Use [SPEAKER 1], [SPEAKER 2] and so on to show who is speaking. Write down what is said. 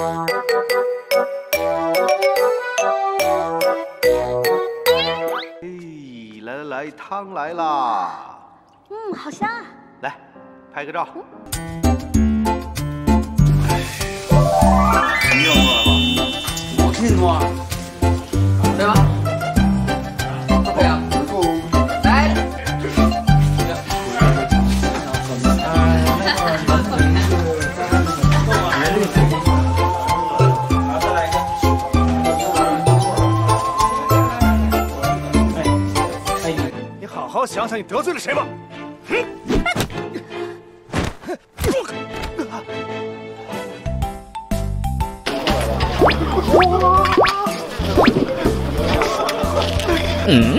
[SPEAKER 1] 哎来来来汤来啦。
[SPEAKER 2] 嗯好香啊。
[SPEAKER 1] 来拍个照。
[SPEAKER 3] 你又做了吧我给你做啊对吧
[SPEAKER 4] 好好想想，你得罪了谁吧？嗯。
[SPEAKER 5] 嗯。